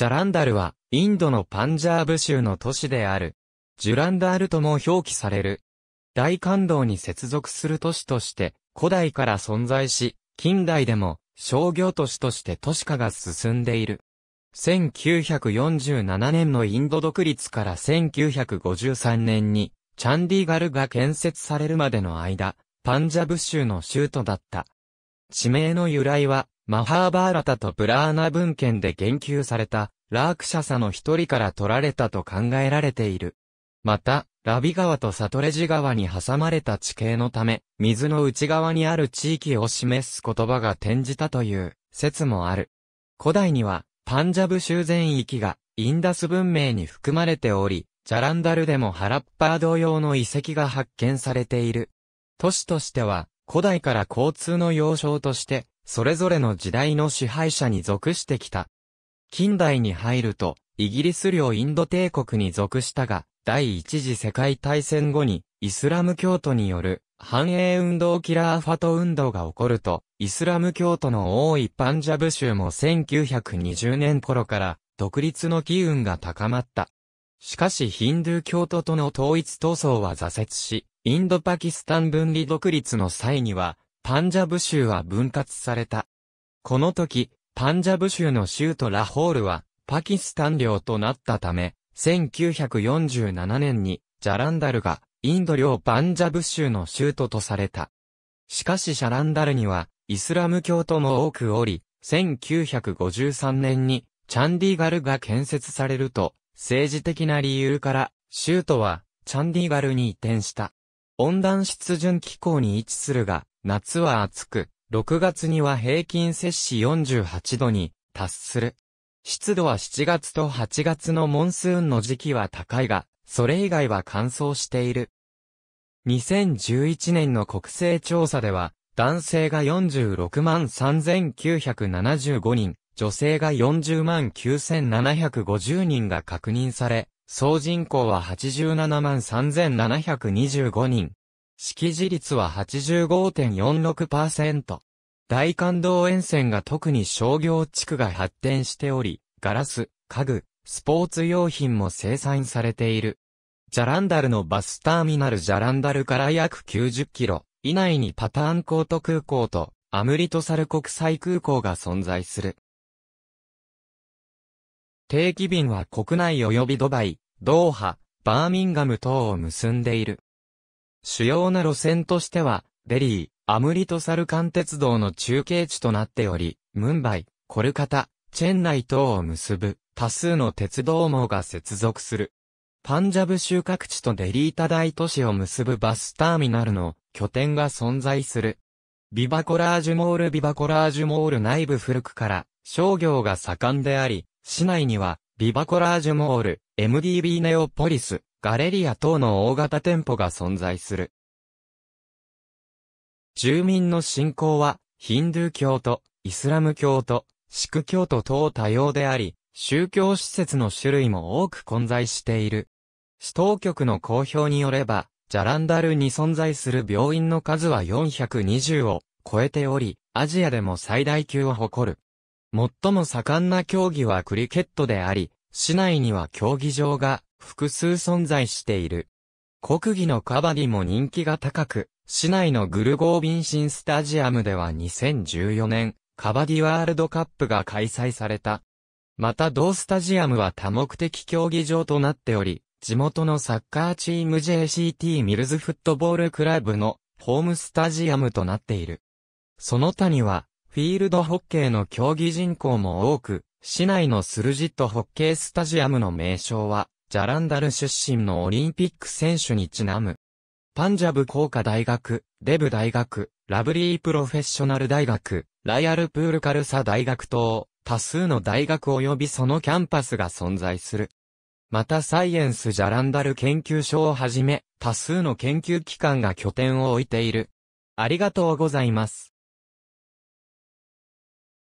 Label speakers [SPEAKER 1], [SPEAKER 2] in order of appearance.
[SPEAKER 1] ジャランダルは、インドのパンジャーブ州の都市である。ジュランダールとも表記される。大感動に接続する都市として、古代から存在し、近代でも商業都市として都市化が進んでいる。1947年のインド独立から1953年に、チャンディガルが建設されるまでの間、パンジャブ州の州都だった。地名の由来は、マハーバーラタとプラーナ文献で言及された、ラークシャサの一人から取られたと考えられている。また、ラビ川とサトレジ川に挟まれた地形のため、水の内側にある地域を示す言葉が転じたという説もある。古代には、パンジャブ州全域がインダス文明に含まれており、ジャランダルでもハラッパー同様の遺跡が発見されている。都市としては、古代から交通の要衝として、それぞれの時代の支配者に属してきた。近代に入ると、イギリス領インド帝国に属したが、第一次世界大戦後に、イスラム教徒による、繁栄運動キラーファト運動が起こると、イスラム教徒の多いパンジャブ州も1920年頃から独立の機運が高まった。しかしヒンドゥー教徒との統一闘争は挫折し、インドパキスタン分離独立の際には、パンジャブ州は分割された。この時、パンジャブ州の州都ラホールは、パキスタン領となったため、1947年に、ジャランダルが、インド領パンジャブ州の州都とされた。しかしシャランダルには、イスラム教徒も多くおり、1953年に、チャンディガルが建設されると、政治的な理由から、州都は、チャンディガルに移転した。温暖湿潤気候に位置するが、夏は暑く、6月には平均摂氏48度に達する。湿度は7月と8月のモンスーンの時期は高いが、それ以外は乾燥している。2011年の国勢調査では、男性が46万3975人、女性が40万9750人が確認され、総人口は87万3725人。識字率は85.46%。大感動沿線が特に商業地区が発展しており、ガラス、家具、スポーツ用品も生産されている。ジャランダルのバスターミナルジャランダルから約90キロ以内にパターンコート空港とアムリトサル国際空港が存在する。定期便は国内及びドバイ、ドーハ、バーミンガム等を結んでいる。主要な路線としては、デリー、アムリトサル間鉄道の中継地となっており、ムンバイ、コルカタ、チェンナイ等を結ぶ多数の鉄道網が接続する。パンジャブ州各地とデリータ大都市を結ぶバスターミナルの拠点が存在する。ビバコラージュモールビバコラージュモール内部古くから商業が盛んであり、市内にはビバコラージュモール、MDB ネオポリス、ガレリア等の大型店舗が存在する。住民の信仰は、ヒンドゥー教と、イスラム教と、シク教と等多様であり、宗教施設の種類も多く混在している。市当局の公表によれば、ジャランダルに存在する病院の数は420を超えており、アジアでも最大級を誇る。最も盛んな競技はクリケットであり、市内には競技場が複数存在している。国技のカバディも人気が高く、市内のグルゴービンシンスタジアムでは2014年、カバディワールドカップが開催された。また同スタジアムは多目的競技場となっており、地元のサッカーチーム JCT ミルズフットボールクラブのホームスタジアムとなっている。その他には、フィールドホッケーの競技人口も多く、市内のスルジットホッケースタジアムの名称は、ジャランダル出身のオリンピック選手にちなむ。パンジャブ工科大学、デブ大学、ラブリープロフェッショナル大学、ライアルプールカルサ大学等、多数の大学及びそのキャンパスが存在する。またサイエンスジャランダル研究所をはじめ、多数の研究機関が拠点を置いている。ありがとうございます。